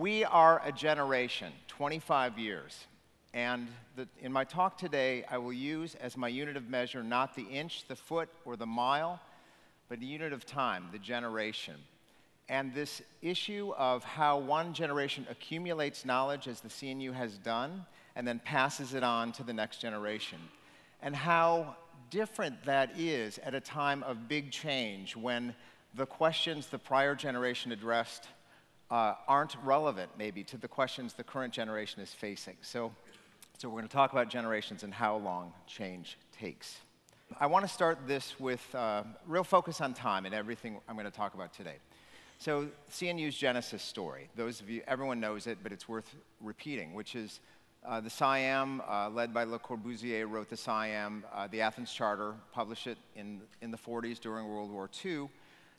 We are a generation, 25 years. And the, in my talk today, I will use as my unit of measure not the inch, the foot, or the mile, but the unit of time, the generation. And this issue of how one generation accumulates knowledge, as the CNU has done, and then passes it on to the next generation, and how different that is at a time of big change when the questions the prior generation addressed uh, aren't relevant, maybe, to the questions the current generation is facing. So, so we're going to talk about generations and how long change takes. I want to start this with uh, real focus on time and everything I'm going to talk about today. So, CNU's Genesis story, those of you, everyone knows it, but it's worth repeating, which is uh, the CIAM, uh, led by Le Corbusier, wrote the CIAM, uh, the Athens Charter, published it in, in the 40s during World War II.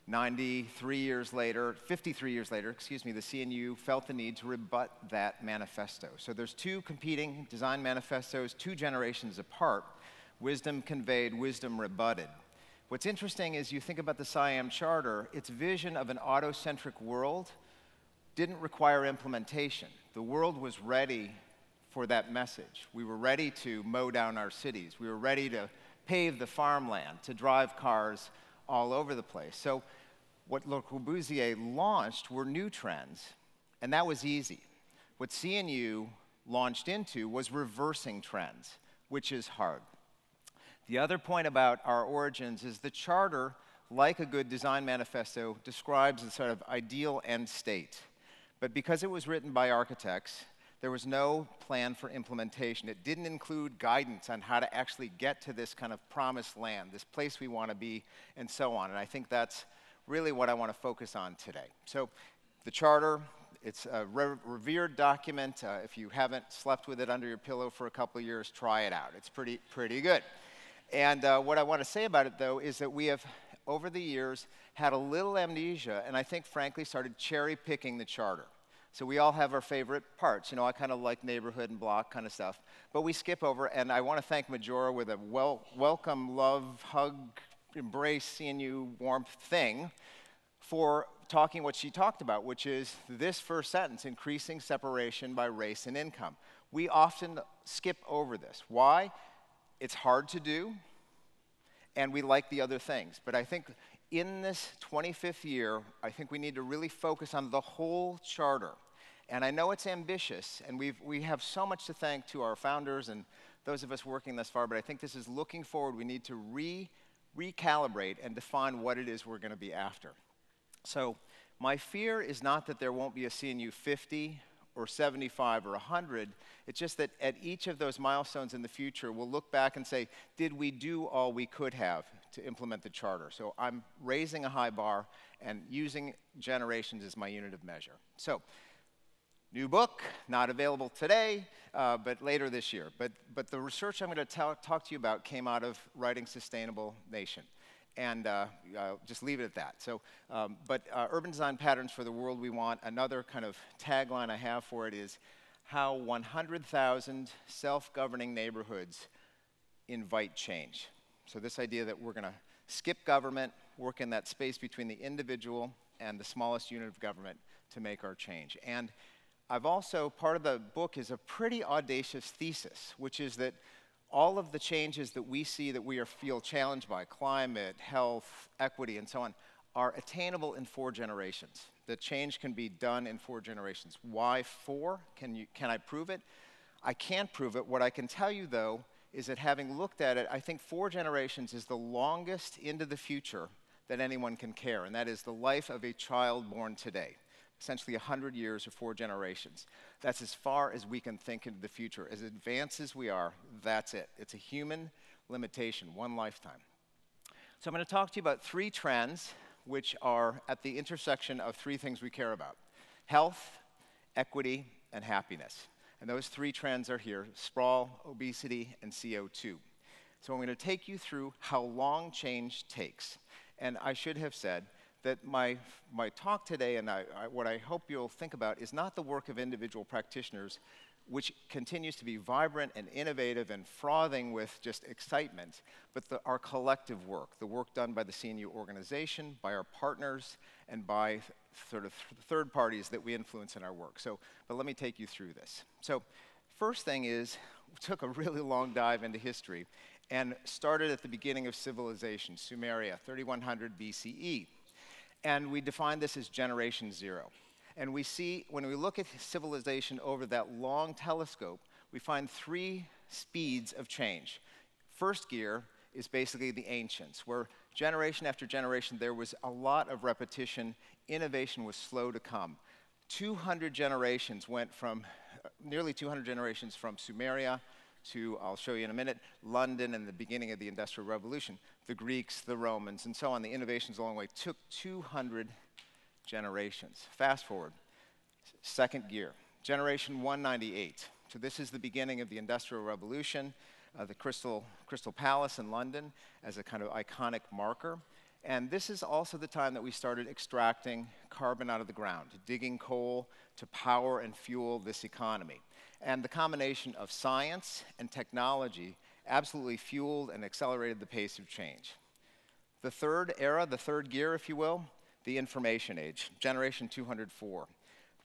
93 years later, 53 years later, excuse me, the CNU felt the need to rebut that manifesto. So there's two competing design manifestos, two generations apart. Wisdom conveyed, wisdom rebutted. What's interesting is you think about the CIAM Charter, its vision of an autocentric world didn't require implementation. The world was ready for that message. We were ready to mow down our cities. We were ready to pave the farmland, to drive cars all over the place. So what Le Corbusier launched were new trends, and that was easy. What CNU launched into was reversing trends, which is hard. The other point about our origins is the charter, like a good design manifesto, describes the sort of ideal end state. But because it was written by architects, there was no plan for implementation. It didn't include guidance on how to actually get to this kind of promised land, this place we want to be, and so on. And I think that's really what I want to focus on today. So, the charter, it's a re revered document. Uh, if you haven't slept with it under your pillow for a couple of years, try it out. It's pretty, pretty good. And uh, what I want to say about it, though, is that we have, over the years, had a little amnesia, and I think, frankly, started cherry picking the charter. So we all have our favorite parts. You know, I kind of like neighborhood and block kind of stuff. But we skip over, and I want to thank Majora with a well, welcome, love, hug, embrace, CNU warmth thing for talking what she talked about, which is this first sentence, increasing separation by race and income. We often skip over this. Why? It's hard to do, and we like the other things. But I think in this 25th year, I think we need to really focus on the whole charter. And I know it's ambitious, and we've, we have so much to thank to our founders and those of us working thus far, but I think this is looking forward. We need to re, recalibrate and define what it is we're going to be after. So, my fear is not that there won't be a CNU 50 or 75 or 100. It's just that at each of those milestones in the future, we'll look back and say, did we do all we could have to implement the charter? So I'm raising a high bar and using generations as my unit of measure. So, new book, not available today, uh, but later this year. But, but the research I'm going to talk to you about came out of Writing Sustainable Nation and uh, I'll just leave it at that. So, um, but uh, urban design patterns for the world we want. Another kind of tagline I have for it is how 100,000 self-governing neighborhoods invite change. So this idea that we're going to skip government, work in that space between the individual and the smallest unit of government to make our change. And I've also, part of the book is a pretty audacious thesis, which is that all of the changes that we see that we are, feel challenged by, climate, health, equity, and so on, are attainable in four generations. The change can be done in four generations. Why four? Can, you, can I prove it? I can't prove it. What I can tell you, though, is that having looked at it, I think four generations is the longest into the future that anyone can care, and that is the life of a child born today essentially 100 years or four generations. That's as far as we can think into the future. As advanced as we are, that's it. It's a human limitation, one lifetime. So I'm going to talk to you about three trends which are at the intersection of three things we care about health, equity, and happiness. And those three trends are here sprawl, obesity, and CO2. So I'm going to take you through how long change takes. And I should have said, that my, my talk today and I, I, what I hope you'll think about is not the work of individual practitioners, which continues to be vibrant and innovative and frothing with just excitement, but the, our collective work, the work done by the CNU organization, by our partners, and by sort of third parties that we influence in our work. So, but let me take you through this. So, first thing is, we took a really long dive into history and started at the beginning of civilization, Sumeria, 3100 BCE. And we defined this as generation zero. And we see, when we look at civilization over that long telescope, we find three speeds of change. First gear is basically the ancients, where generation after generation there was a lot of repetition, innovation was slow to come. 200 generations went from, uh, nearly 200 generations from Sumeria to, I'll show you in a minute, London and the beginning of the Industrial Revolution. The Greeks, the Romans, and so on, the innovations along the way took 200 generations. Fast forward, second gear, generation 198. So this is the beginning of the Industrial Revolution, uh, the Crystal, Crystal Palace in London as a kind of iconic marker. And this is also the time that we started extracting carbon out of the ground, digging coal to power and fuel this economy. And the combination of science and technology absolutely fueled and accelerated the pace of change. The third era, the third gear, if you will, the information age, generation 204.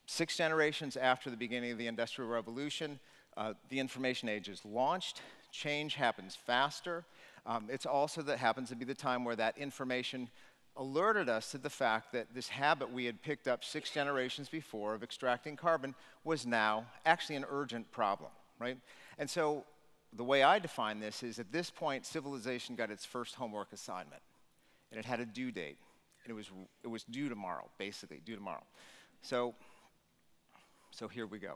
Six generations after the beginning of the Industrial Revolution, uh, the information age is launched. Change happens faster. Um, it's also that happens to be the time where that information alerted us to the fact that this habit we had picked up six generations before of extracting carbon was now actually an urgent problem, right? And so the way I define this is at this point, civilization got its first homework assignment, and it had a due date and it was, it was due tomorrow, basically, due tomorrow. So, so here we go.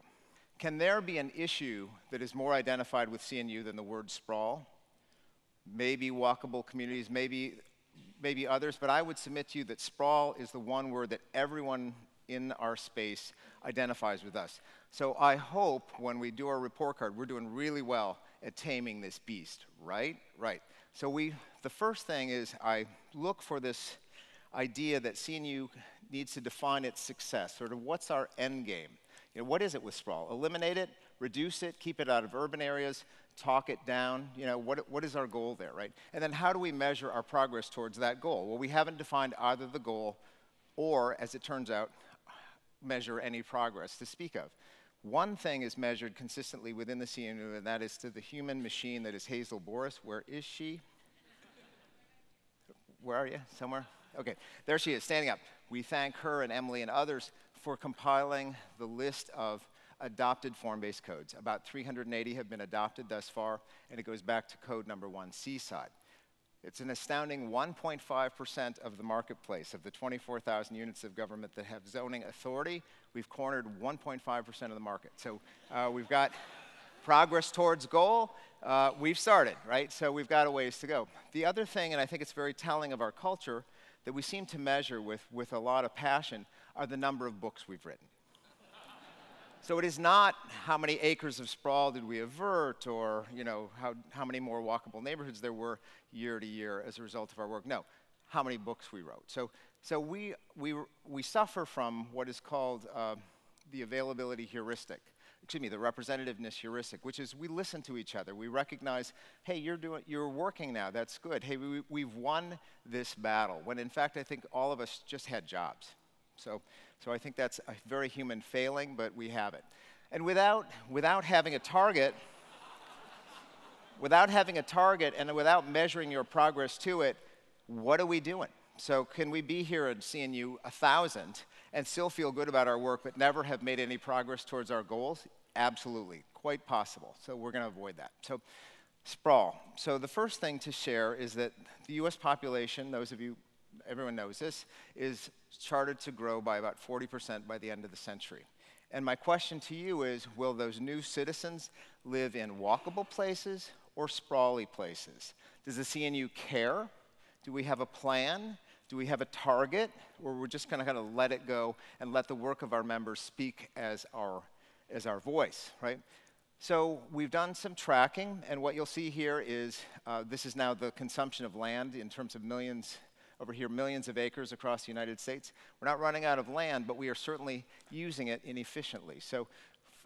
Can there be an issue that is more identified with CNU than the word sprawl? Maybe walkable communities, maybe, maybe others, but I would submit to you that sprawl is the one word that everyone in our space identifies with us. So I hope when we do our report card, we're doing really well at taming this beast, right? Right. So we, the first thing is I look for this idea that CNU needs to define its success, sort of what's our end game? You know, what is it with sprawl? Eliminate it, reduce it, keep it out of urban areas, talk it down. You know, what, what is our goal there, right? And then how do we measure our progress towards that goal? Well, we haven't defined either the goal or, as it turns out, measure any progress to speak of. One thing is measured consistently within the CNU, and that is to the human machine that is Hazel Borys. Where is she? Where are you? Somewhere? Okay, there she is, standing up. We thank her and Emily and others for compiling the list of adopted form-based codes. About 380 have been adopted thus far, and it goes back to code number one, Seaside. It's an astounding 1.5% of the marketplace. Of the 24,000 units of government that have zoning authority, we've cornered 1.5% of the market. So uh, we've got progress towards goal. Uh, we've started, right? So we've got a ways to go. The other thing, and I think it's very telling of our culture, that we seem to measure with, with a lot of passion are the number of books we've written. so it is not how many acres of sprawl did we avert or you know, how, how many more walkable neighborhoods there were year to year as a result of our work. No, how many books we wrote. So, so we, we, we suffer from what is called uh, the availability heuristic excuse me, the representativeness heuristic, which is we listen to each other. We recognize, hey, you're doing, you're working now. That's good. Hey, we, we've won this battle. When in fact, I think all of us just had jobs. So, so I think that's a very human failing, but we have it. And without, without having a target, without having a target and without measuring your progress to it, what are we doing? So can we be here and CNU a thousand and still feel good about our work but never have made any progress towards our goals? Absolutely, quite possible. So we're going to avoid that. So sprawl. So the first thing to share is that the US population, those of you, everyone knows this, is charted to grow by about 40% by the end of the century. And my question to you is will those new citizens live in walkable places or sprawly places? Does the CNU care? Do we have a plan? Do we have a target? Or we're just going to kind of let it go and let the work of our members speak as our, as our voice, right? So we've done some tracking, and what you'll see here is uh, this is now the consumption of land in terms of millions, over here, millions of acres across the United States. We're not running out of land, but we are certainly using it inefficiently. So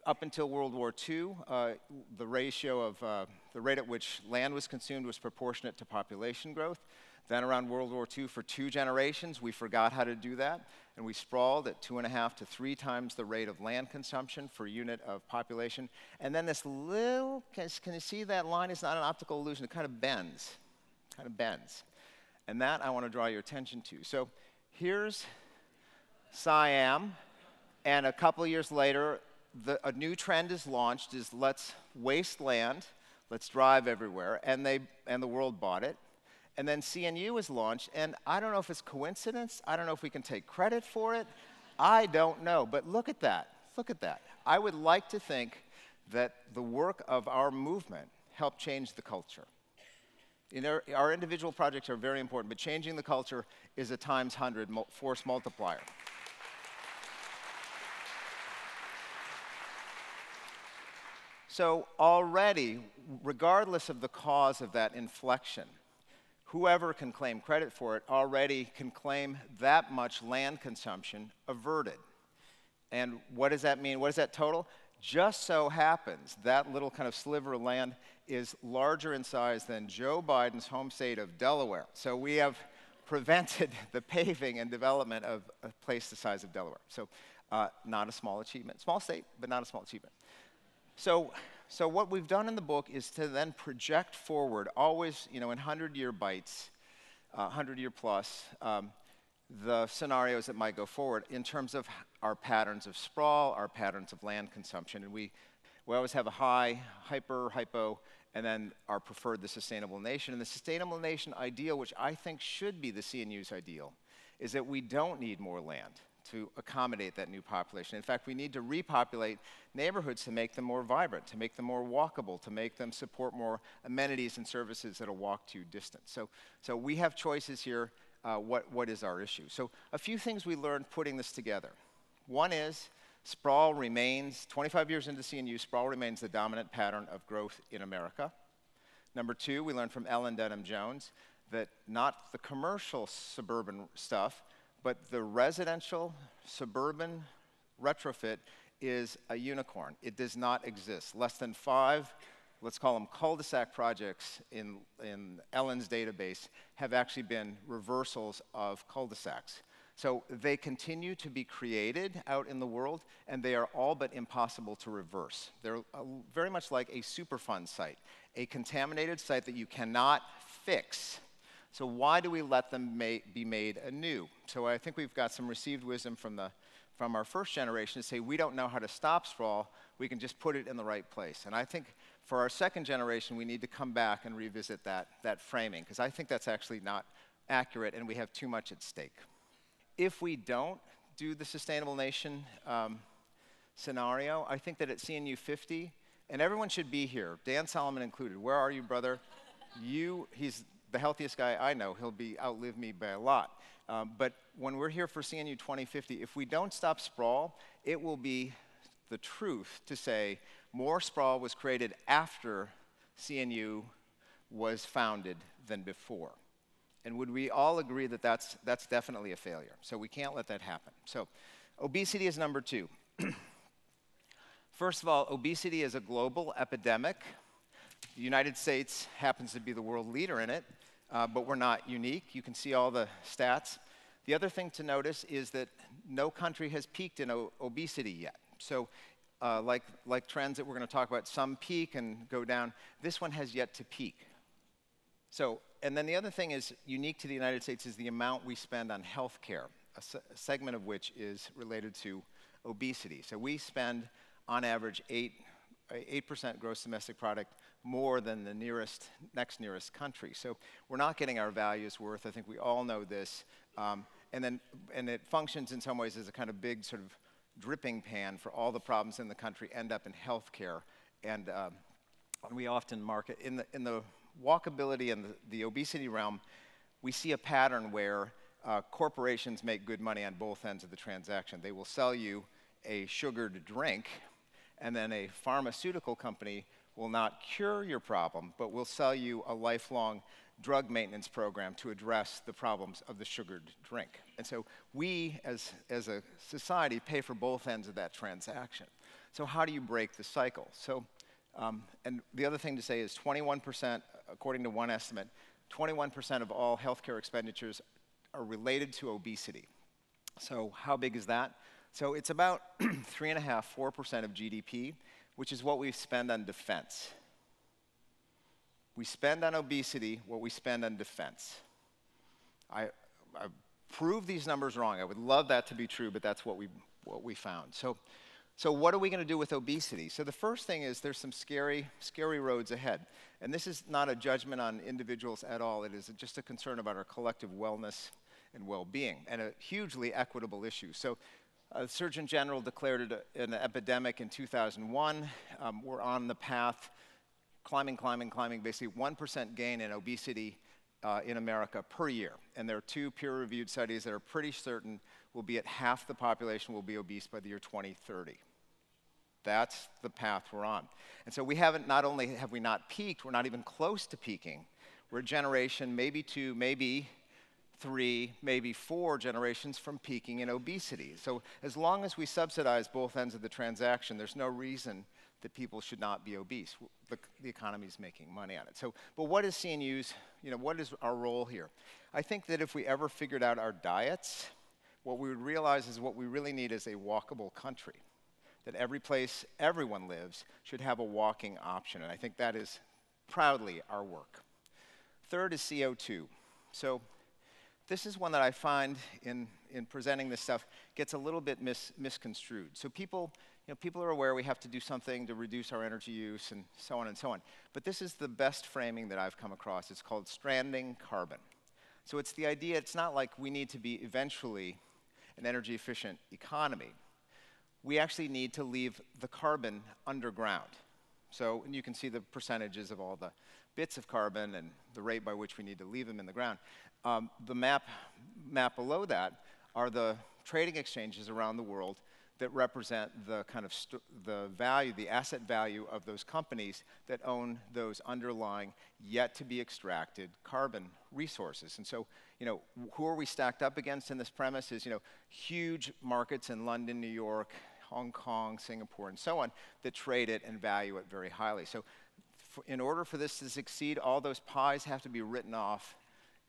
up until World War II, uh, the ratio of uh, the rate at which land was consumed was proportionate to population growth. Then around World War II, for two generations, we forgot how to do that, and we sprawled at two and a half to three times the rate of land consumption per unit of population. And then this little, can, can you see that line? It's not an optical illusion, it kind of bends, kind of bends. And that I want to draw your attention to. So here's CIAM, and a couple years later, the, a new trend is launched is let's waste land, let's drive everywhere, and, they, and the world bought it. And then CNU was launched, and I don't know if it's coincidence. I don't know if we can take credit for it. I don't know. But look at that. Look at that. I would like to think that the work of our movement helped change the culture. You know, our individual projects are very important, but changing the culture is a times 100 force multiplier. So already, regardless of the cause of that inflection, whoever can claim credit for it already can claim that much land consumption averted. And what does that mean? What is that total? Just so happens that little kind of sliver of land is larger in size than Joe Biden's home state of Delaware. So we have prevented the paving and development of a place the size of Delaware. So uh, not a small achievement. Small state, but not a small achievement. So so what we've done in the book is to then project forward, always, you know, in 100-year bites, 100-year uh, plus, um, the scenarios that might go forward in terms of our patterns of sprawl, our patterns of land consumption. And we, we always have a high, hyper, hypo, and then our preferred, the sustainable nation. And the sustainable nation ideal, which I think should be the CNU's ideal, is that we don't need more land to accommodate that new population. In fact, we need to repopulate neighborhoods to make them more vibrant, to make them more walkable, to make them support more amenities and services that a walk to distance. So, so we have choices here. Uh, what, what is our issue? So, a few things we learned putting this together. One is sprawl remains, 25 years into CNU, sprawl remains the dominant pattern of growth in America. Number two, we learned from Ellen Dunham-Jones that not the commercial suburban stuff, but the residential suburban retrofit is a unicorn. It does not exist. Less than five, let's call them cul-de-sac projects in, in Ellen's database have actually been reversals of cul-de-sacs. So they continue to be created out in the world, and they are all but impossible to reverse. They're uh, very much like a Superfund site, a contaminated site that you cannot fix so why do we let them be made anew? So I think we've got some received wisdom from, the, from our first generation to say we don't know how to stop sprawl, we can just put it in the right place. And I think for our second generation, we need to come back and revisit that, that framing, because I think that's actually not accurate and we have too much at stake. If we don't do the Sustainable Nation um, scenario, I think that at CNU 50, and everyone should be here, Dan Solomon included. Where are you, brother? You, he's the healthiest guy I know. He'll be outlive me by a lot. Um, but when we're here for CNU 2050, if we don't stop sprawl, it will be the truth to say more sprawl was created after CNU was founded than before. And would we all agree that that's, that's definitely a failure? So we can't let that happen. So obesity is number two. First of all, obesity is a global epidemic. The United States happens to be the world leader in it uh, but we're not unique. You can see all the stats. The other thing to notice is that no country has peaked in obesity yet. So, uh, like, like trends that we're going to talk about, some peak and go down. This one has yet to peak. So, and then the other thing is unique to the United States is the amount we spend on health care, a, se a segment of which is related to obesity. So we spend, on average, 8, 8% gross domestic product more than the nearest, next nearest country. So we're not getting our values worth. I think we all know this. Um, and then, and it functions in some ways as a kind of big sort of dripping pan for all the problems in the country end up in healthcare. And um, we often market in the, in the walkability and the, the obesity realm, we see a pattern where uh, corporations make good money on both ends of the transaction. They will sell you a sugared drink, and then a pharmaceutical company will not cure your problem, but will sell you a lifelong drug maintenance program to address the problems of the sugared drink. And so we, as, as a society, pay for both ends of that transaction. So how do you break the cycle? So, um, and the other thing to say is 21%, according to one estimate, 21% of all healthcare expenditures are related to obesity. So how big is that? So it's about three and a half, four percent of GDP, which is what we spend on defense. We spend on obesity what we spend on defense. I, I prove these numbers wrong. I would love that to be true, but that's what we, what we found. So, so what are we going to do with obesity? So the first thing is there's some scary, scary roads ahead. And this is not a judgment on individuals at all. It is just a concern about our collective wellness and well-being, and a hugely equitable issue. So uh, the Surgeon General declared it an epidemic in 2001. Um, we're on the path, climbing, climbing, climbing, basically 1% gain in obesity uh, in America per year. And there are two peer-reviewed studies that are pretty certain will be at half the population will be obese by the year 2030. That's the path we're on. And so we haven't, not only have we not peaked, we're not even close to peaking. We're a generation, maybe two, maybe three, maybe four generations from peaking in obesity. So as long as we subsidize both ends of the transaction, there's no reason that people should not be obese. The, the economy is making money on it. So, but what is CNU's, you know, what is our role here? I think that if we ever figured out our diets, what we would realize is what we really need is a walkable country that every place everyone lives should have a walking option. And I think that is proudly our work. Third is CO2. So this is one that I find in, in presenting this stuff gets a little bit mis, misconstrued. So people, you know, people are aware we have to do something to reduce our energy use and so on and so on. But this is the best framing that I've come across. It's called stranding carbon. So it's the idea, it's not like we need to be eventually an energy efficient economy we actually need to leave the carbon underground. So you can see the percentages of all the bits of carbon and the rate by which we need to leave them in the ground. Um, the map, map below that are the trading exchanges around the world that represent the kind of the value, the asset value of those companies that own those underlying, yet to be extracted carbon resources. And so, you know, who are we stacked up against in this premise is, you know, huge markets in London, New York, Hong Kong, Singapore, and so on, that trade it and value it very highly. So in order for this to succeed, all those pies have to be written off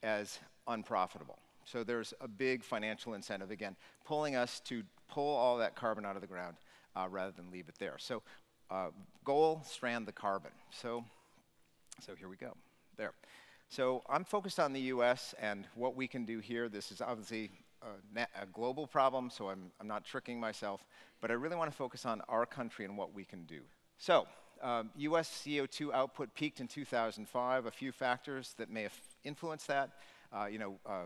as unprofitable. So there's a big financial incentive, again, pulling us to pull all that carbon out of the ground uh, rather than leave it there. So uh, goal, strand the carbon. So, so here we go, there. So I'm focused on the US and what we can do here. This is obviously a, a global problem, so I'm, I'm not tricking myself, but I really want to focus on our country and what we can do. So, um, US CO2 output peaked in 2005. A few factors that may have influenced that. Uh, you know, uh,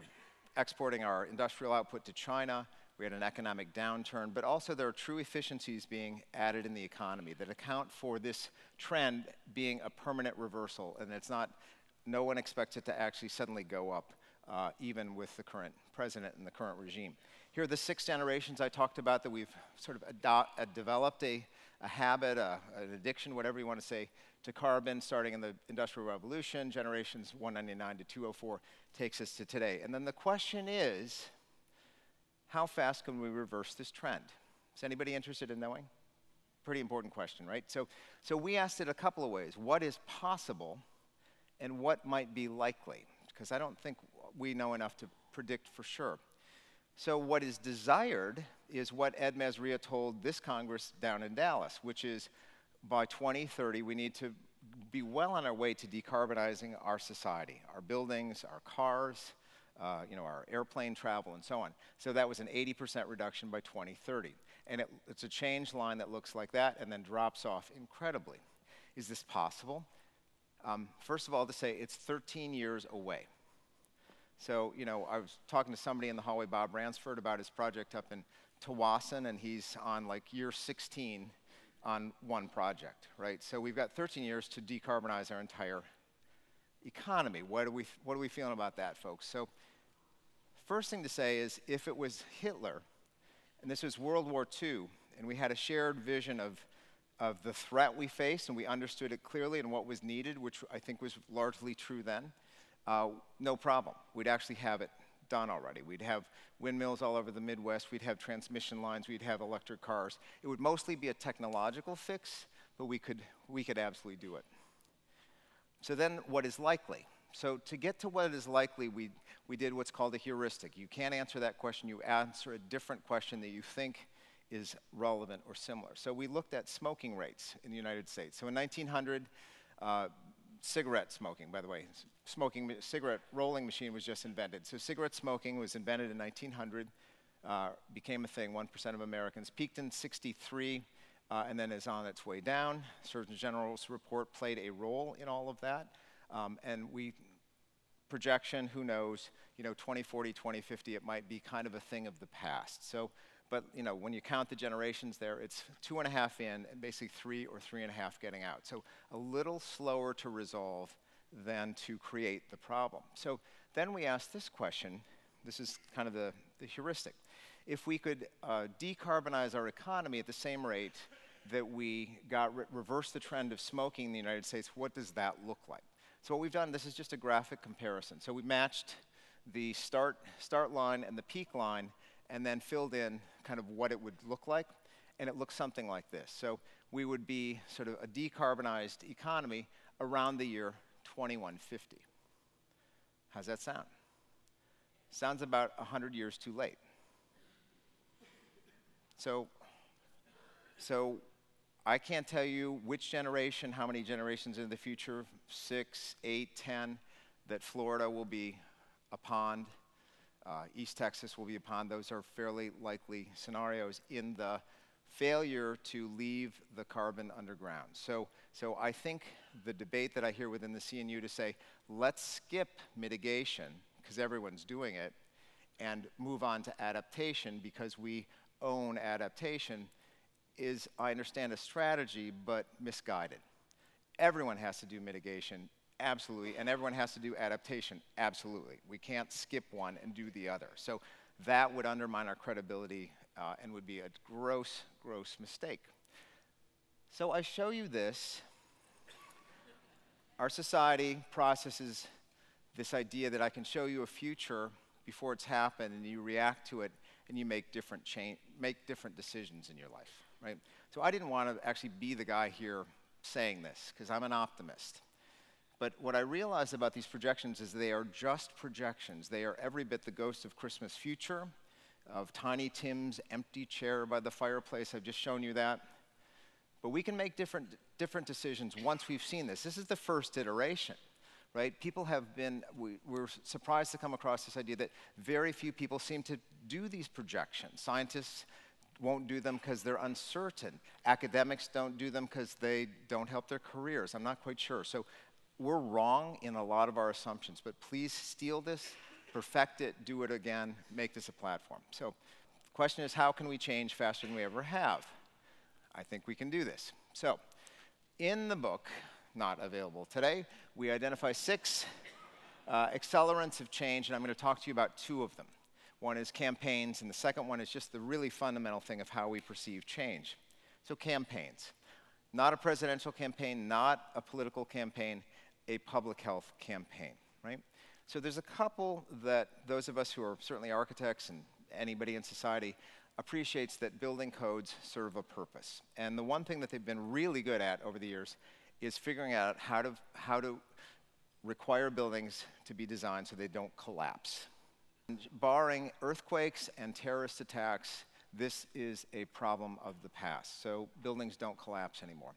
exporting our industrial output to China, we had an economic downturn, but also there are true efficiencies being added in the economy that account for this trend being a permanent reversal, and it's not, no one expects it to actually suddenly go up uh, even with the current president and the current regime. Here are the six generations I talked about that we've sort of uh, developed a, a habit, a, an addiction, whatever you want to say, to carbon, starting in the Industrial Revolution. Generations 199 to 204 takes us to today. And then the question is, how fast can we reverse this trend? Is anybody interested in knowing? Pretty important question, right? So, so we asked it a couple of ways. What is possible and what might be likely? Because I don't think we know enough to predict for sure. So what is desired is what Ed Mazria told this Congress down in Dallas, which is by 2030 we need to be well on our way to decarbonizing our society, our buildings, our cars, uh, you know, our airplane travel and so on. So that was an 80% reduction by 2030. And it, it's a change line that looks like that and then drops off incredibly. Is this possible? Um, first of all, to say it's 13 years away. So, you know, I was talking to somebody in the hallway, Bob Ransford, about his project up in Tsawwassen, and he's on like year 16 on one project, right? So we've got 13 years to decarbonize our entire economy. What are we, what are we feeling about that, folks? So first thing to say is if it was Hitler, and this was World War II, and we had a shared vision of, of the threat we faced, and we understood it clearly and what was needed, which I think was largely true then, uh, no problem. We'd actually have it done already. We'd have windmills all over the Midwest, we'd have transmission lines, we'd have electric cars. It would mostly be a technological fix, but we could, we could absolutely do it. So then, what is likely? So to get to what is likely, we, we did what's called a heuristic. You can't answer that question, you answer a different question that you think is relevant or similar. So we looked at smoking rates in the United States. So in 1900, uh, cigarette smoking, by the way, smoking cigarette rolling machine was just invented. So cigarette smoking was invented in 1900, uh, became a thing. One percent of Americans peaked in 63, uh, and then is on its way down. Surgeon General's report played a role in all of that, um, and we projection, who knows, you know, 2040, 2050, it might be kind of a thing of the past. So but you know, when you count the generations there, it's two and a half in and basically three or three and a half getting out. So a little slower to resolve than to create the problem. So then we ask this question. This is kind of the, the heuristic. If we could uh, decarbonize our economy at the same rate that we got re reverse the trend of smoking in the United States, what does that look like? So what we've done, this is just a graphic comparison. So we matched the start, start line and the peak line and then filled in kind of what it would look like. And it looks something like this. So we would be sort of a decarbonized economy around the year 2150. How's that sound? Sounds about 100 years too late. So, so I can't tell you which generation, how many generations in the future, six, eight, ten, that Florida will be a pond uh, East Texas will be a pond. Those are fairly likely scenarios in the failure to leave the carbon underground. So, so I think the debate that I hear within the CNU to say, let's skip mitigation, because everyone's doing it, and move on to adaptation because we own adaptation is, I understand, a strategy, but misguided. Everyone has to do mitigation Absolutely. And everyone has to do adaptation? Absolutely. We can't skip one and do the other. So that would undermine our credibility uh, and would be a gross, gross mistake. So I show you this. Our society processes this idea that I can show you a future before it's happened and you react to it and you make different, change, make different decisions in your life, right? So I didn't want to actually be the guy here saying this because I'm an optimist. But what I realized about these projections is they are just projections. They are every bit the ghost of Christmas future, of Tiny Tim's empty chair by the fireplace. I've just shown you that. But we can make different, different decisions once we've seen this. This is the first iteration, right? People have been, we, we're surprised to come across this idea that very few people seem to do these projections. Scientists won't do them because they're uncertain. Academics don't do them because they don't help their careers. I'm not quite sure. So we're wrong in a lot of our assumptions, but please steal this, perfect it, do it again, make this a platform. So the question is, how can we change faster than we ever have? I think we can do this. So in the book, not available today, we identify six uh, accelerants of change, and I'm going to talk to you about two of them. One is campaigns, and the second one is just the really fundamental thing of how we perceive change. So campaigns. Not a presidential campaign, not a political campaign, a public health campaign, right? So there's a couple that those of us who are certainly architects and anybody in society appreciates that building codes serve a purpose. And the one thing that they've been really good at over the years is figuring out how to, how to require buildings to be designed so they don't collapse. And barring earthquakes and terrorist attacks, this is a problem of the past. So buildings don't collapse anymore.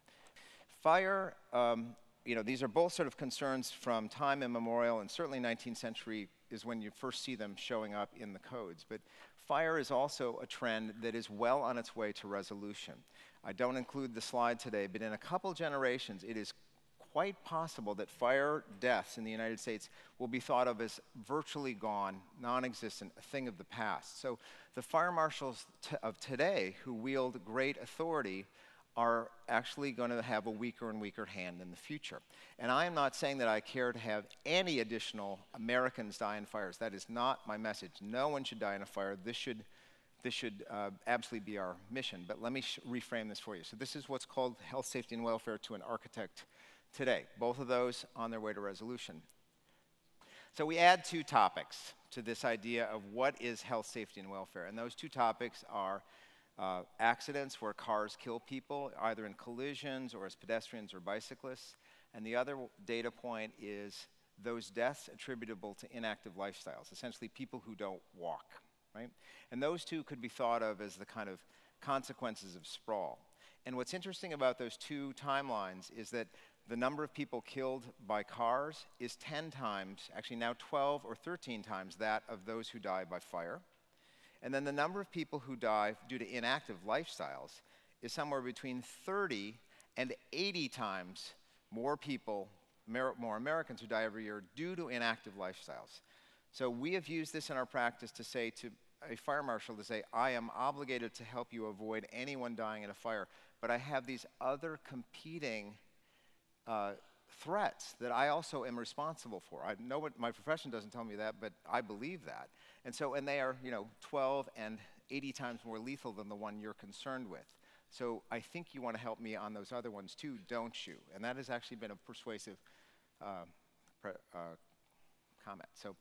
Fire um, you know, these are both sort of concerns from time immemorial, and certainly 19th century is when you first see them showing up in the codes. But fire is also a trend that is well on its way to resolution. I don't include the slide today, but in a couple generations, it is quite possible that fire deaths in the United States will be thought of as virtually gone, non existent, a thing of the past. So the fire marshals of today, who wield great authority, are actually going to have a weaker and weaker hand in the future. And I am not saying that I care to have any additional Americans die in fires. That is not my message. No one should die in a fire. This should, this should uh, absolutely be our mission. But let me reframe this for you. So, this is what's called health, safety, and welfare to an architect today. Both of those on their way to resolution. So, we add two topics to this idea of what is health, safety, and welfare. And those two topics are uh, accidents where cars kill people, either in collisions or as pedestrians or bicyclists. And the other data point is those deaths attributable to inactive lifestyles, essentially people who don't walk, right? And those two could be thought of as the kind of consequences of sprawl. And what's interesting about those two timelines is that the number of people killed by cars is 10 times, actually now 12 or 13 times that of those who die by fire. And then the number of people who die due to inactive lifestyles is somewhere between 30 and 80 times more people, more Americans who die every year due to inactive lifestyles. So we have used this in our practice to say to a fire marshal to say, I am obligated to help you avoid anyone dying in a fire, but I have these other competing uh, threats that I also am responsible for. I know what my profession doesn't tell me that, but I believe that. And so, and they are, you know, 12 and 80 times more lethal than the one you're concerned with. So I think you want to help me on those other ones too, don't you? And that has actually been a persuasive uh, uh, comment. So,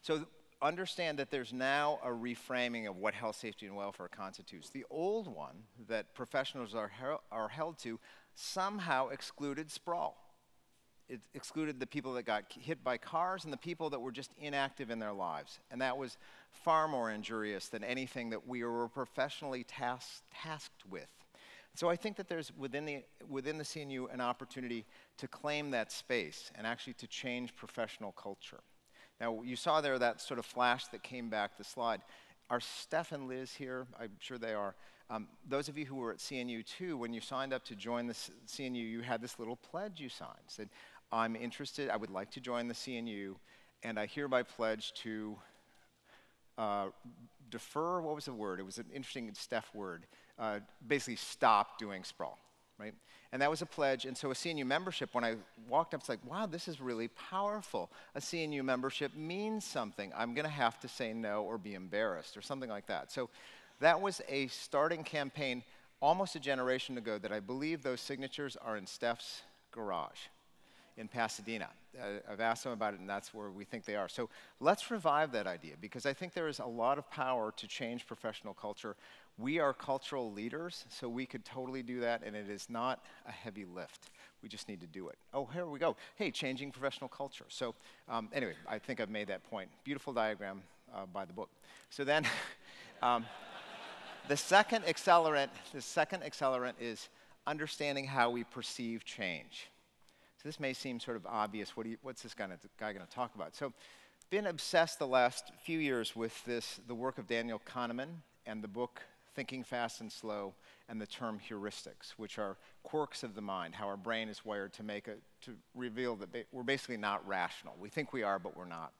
so understand that there's now a reframing of what health, safety, and welfare constitutes. The old one that professionals are, are held to somehow excluded sprawl. It excluded the people that got hit by cars and the people that were just inactive in their lives. And that was far more injurious than anything that we were professionally tasked, tasked with. So I think that there's within the, within the CNU an opportunity to claim that space and actually to change professional culture. Now, you saw there that sort of flash that came back the slide. Are Steph and Liz here? I'm sure they are. Um, those of you who were at CNU too, when you signed up to join the CNU, you had this little pledge you signed. Said, I'm interested, I would like to join the CNU, and I hereby pledge to uh, defer, what was the word? It was an interesting Steph word. Uh, basically, stop doing sprawl, right? And that was a pledge. And so a CNU membership, when I walked up, it's like, wow, this is really powerful. A CNU membership means something. I'm going to have to say no or be embarrassed or something like that. So that was a starting campaign almost a generation ago that I believe those signatures are in Steph's garage in Pasadena. Uh, I've asked them about it, and that's where we think they are. So let's revive that idea because I think there is a lot of power to change professional culture. We are cultural leaders, so we could totally do that, and it is not a heavy lift. We just need to do it. Oh, here we go. Hey, changing professional culture. So, um, anyway, I think I've made that point. Beautiful diagram uh, by the book. So then, um, the second accelerant, the second accelerant is understanding how we perceive change. So this may seem sort of obvious. What you, what's this guy, guy going to talk about? So, been obsessed the last few years with this, the work of Daniel Kahneman and the book Thinking Fast and Slow and the term heuristics, which are quirks of the mind, how our brain is wired to make a, to reveal that we're basically not rational. We think we are, but we're not.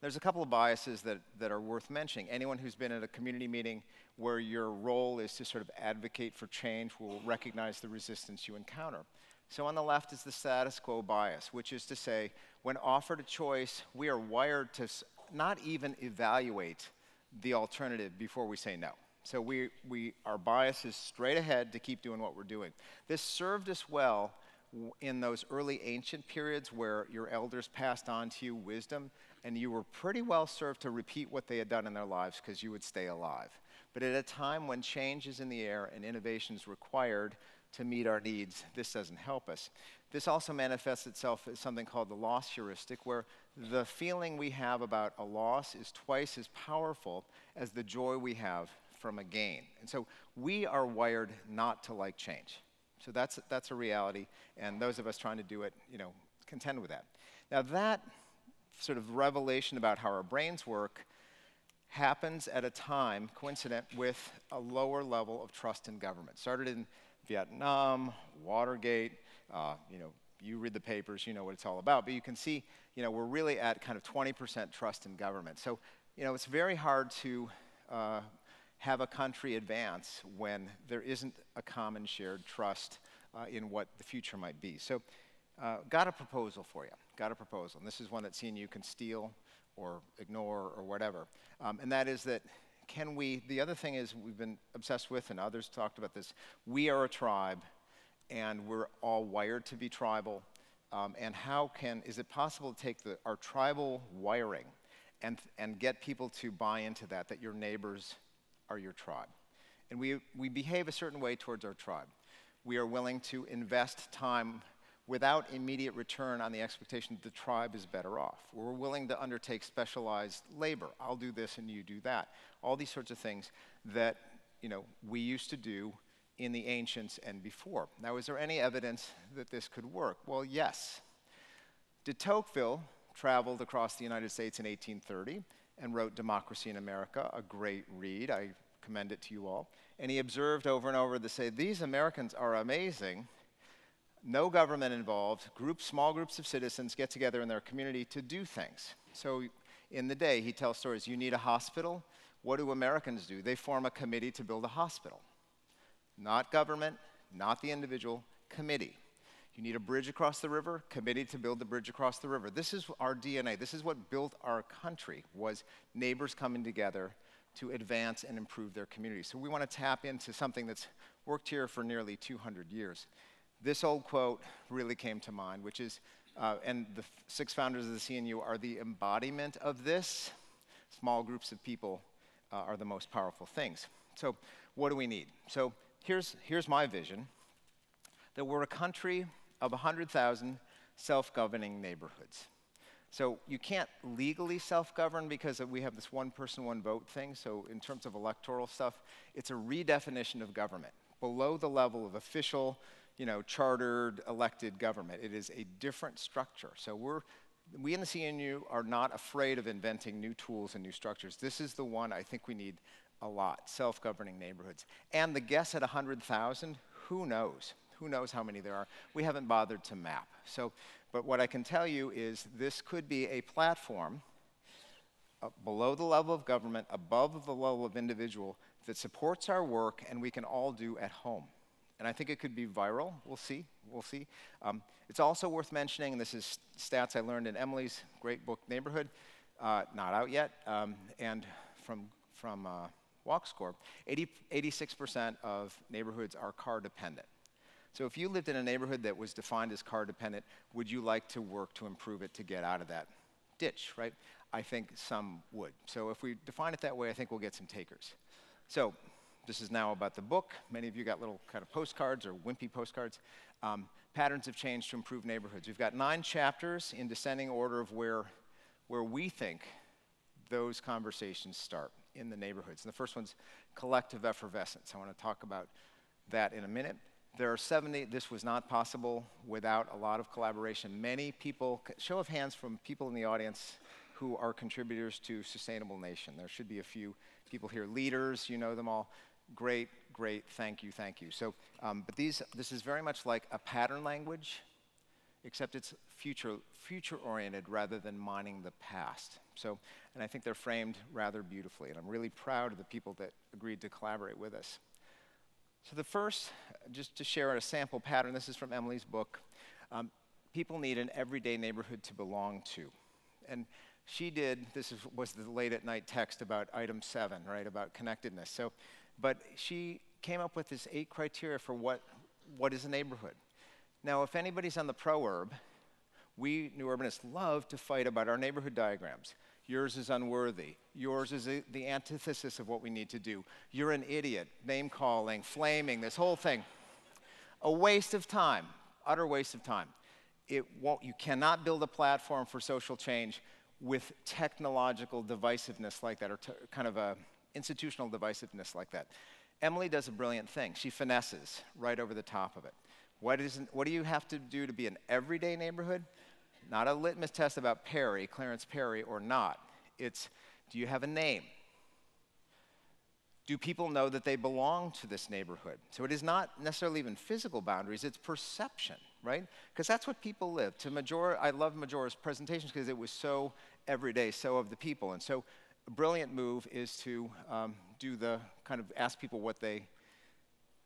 There's a couple of biases that, that are worth mentioning. Anyone who's been at a community meeting where your role is to sort of advocate for change will recognize the resistance you encounter. So on the left is the status quo bias, which is to say, when offered a choice, we are wired to not even evaluate the alternative before we say no. So we, we, our bias is straight ahead to keep doing what we're doing. This served us well in those early ancient periods where your elders passed on to you wisdom and you were pretty well served to repeat what they had done in their lives because you would stay alive. But at a time when change is in the air and innovation is required to meet our needs, this doesn't help us. This also manifests itself as something called the loss heuristic, where the feeling we have about a loss is twice as powerful as the joy we have from a gain. And so we are wired not to like change. So that's, that's a reality, and those of us trying to do it, you know, contend with that. Now that sort of revelation about how our brains work happens at a time coincident with a lower level of trust in government. Started in Vietnam, Watergate, uh, you know, you read the papers, you know what it's all about. But you can see, you know, we're really at kind of 20% trust in government. So, you know, it's very hard to uh, have a country advance when there isn't a common shared trust uh, in what the future might be. So, uh, got a proposal for you. Got a proposal. And this is one that CNU can steal or ignore or whatever. Um, and that is that can we, the other thing is we've been obsessed with, and others talked about this, we are a tribe and we're all wired to be tribal. Um, and how can, is it possible to take the, our tribal wiring and, and get people to buy into that, that your neighbors are your tribe. And we, we behave a certain way towards our tribe. We are willing to invest time without immediate return on the expectation that the tribe is better off. We're willing to undertake specialized labor. I'll do this and you do that. All these sorts of things that you know, we used to do in the ancients and before. Now, is there any evidence that this could work? Well, yes. De Tocqueville traveled across the United States in 1830 and wrote Democracy in America, a great read. I commend it to you all. And he observed over and over to say, These Americans are amazing. No government involved. Groups, small groups of citizens get together in their community to do things. So in the day, he tells stories. You need a hospital. What do Americans do? They form a committee to build a hospital. Not government, not the individual, committee. You need a bridge across the river, committee to build the bridge across the river. This is our DNA. This is what built our country was neighbors coming together to advance and improve their community. So we want to tap into something that's worked here for nearly 200 years. This old quote really came to mind, which is, uh, and the six founders of the CNU are the embodiment of this. Small groups of people uh, are the most powerful things. So what do we need? So here's, here's my vision, that we're a country of 100,000 self-governing neighborhoods. So you can't legally self-govern because we have this one person, one vote thing. So in terms of electoral stuff, it's a redefinition of government below the level of official, you know, chartered, elected government. It is a different structure. So we're, we in the CNU are not afraid of inventing new tools and new structures. This is the one I think we need a lot, self-governing neighborhoods. And the guess at 100,000, who knows? Who knows how many there are? We haven't bothered to map. So, but what I can tell you is this could be a platform uh, below the level of government, above the level of individual, that supports our work and we can all do at home. And I think it could be viral. We'll see. We'll see. Um, it's also worth mentioning, and this is stats I learned in Emily's great book, Neighborhood, uh, not out yet, um, and from, from uh, WalkScore, 80, 86% of neighborhoods are car dependent. So if you lived in a neighborhood that was defined as car dependent, would you like to work to improve it to get out of that ditch, right? I think some would. So if we define it that way, I think we'll get some takers. So this is now about the book. Many of you got little kind of postcards or wimpy postcards. Um, patterns of change to improve neighborhoods. We've got nine chapters in descending order of where, where we think those conversations start in the neighborhoods. And the first one's collective effervescence. I want to talk about that in a minute. There are 70, this was not possible without a lot of collaboration. Many people, show of hands from people in the audience who are contributors to Sustainable Nation. There should be a few people here, leaders, you know them all. Great, great, thank you, thank you. So, um, but these, this is very much like a pattern language, except it's future, future oriented rather than mining the past. So, and I think they're framed rather beautifully, and I'm really proud of the people that agreed to collaborate with us. So the first, just to share a sample pattern, this is from Emily's book. Um, people need an everyday neighborhood to belong to. And she did, this is, was the late at night text about item seven, right, about connectedness. So, but she came up with this eight criteria for what, what is a neighborhood. Now, if anybody's on the pro-urb, we New Urbanists love to fight about our neighborhood diagrams. Yours is unworthy. Yours is a, the antithesis of what we need to do. You're an idiot. Name calling, flaming, this whole thing. A waste of time, utter waste of time. It won't, you cannot build a platform for social change with technological divisiveness like that, or kind of a institutional divisiveness like that. Emily does a brilliant thing. She finesses right over the top of it. What, is, what do you have to do to be an everyday neighborhood? Not a litmus test about Perry, Clarence Perry, or not. It's do you have a name? Do people know that they belong to this neighborhood? So it is not necessarily even physical boundaries, it's perception, right? Because that's what people live. To Majora, I love Majora's presentations because it was so everyday, so of the people. And so brilliant move is to um, do the kind of ask people what they,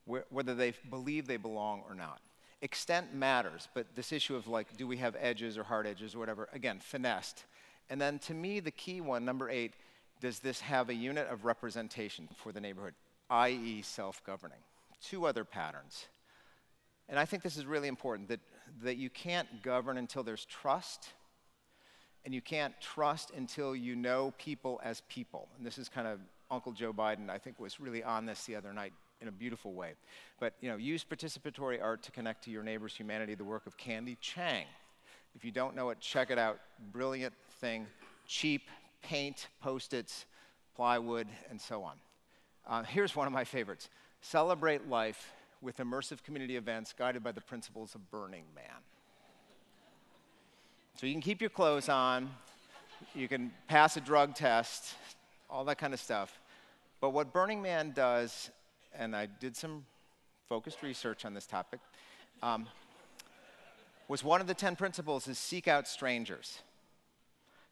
wh whether they believe they belong or not extent matters, but this issue of like, do we have edges or hard edges or whatever, again, finessed. And then to me, the key one, number eight, does this have a unit of representation for the neighborhood, i.e., self governing? Two other patterns. And I think this is really important that, that you can't govern until there's trust and you can't trust until you know people as people. And this is kind of Uncle Joe Biden, I think, was really on this the other night in a beautiful way. But you know, use participatory art to connect to your neighbor's humanity, the work of Candy Chang. If you don't know it, check it out. Brilliant thing, cheap paint, post-its, plywood, and so on. Uh, here's one of my favorites. Celebrate life with immersive community events guided by the principles of Burning Man. So you can keep your clothes on, you can pass a drug test, all that kind of stuff. But what Burning Man does, and I did some focused research on this topic, um, was one of the 10 principles is seek out strangers.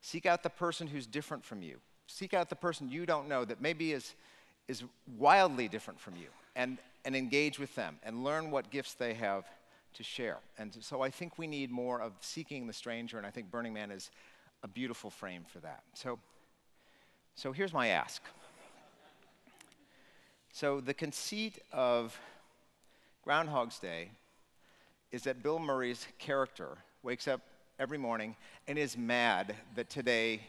Seek out the person who's different from you. Seek out the person you don't know that maybe is, is wildly different from you and, and engage with them and learn what gifts they have to share. And so I think we need more of seeking the stranger, and I think Burning Man is a beautiful frame for that. So, so here's my ask. So the conceit of Groundhog's Day is that Bill Murray's character wakes up every morning and is mad that today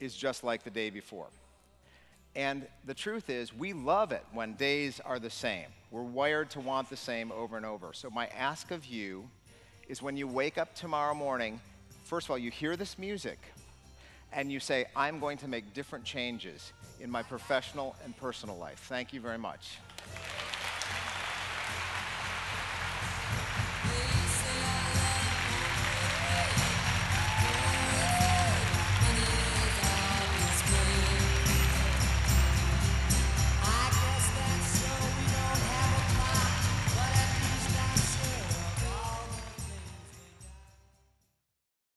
is just like the day before. And the truth is, we love it when days are the same. We're wired to want the same over and over. So, my ask of you is when you wake up tomorrow morning, first of all, you hear this music and you say, I'm going to make different changes in my professional and personal life. Thank you very much.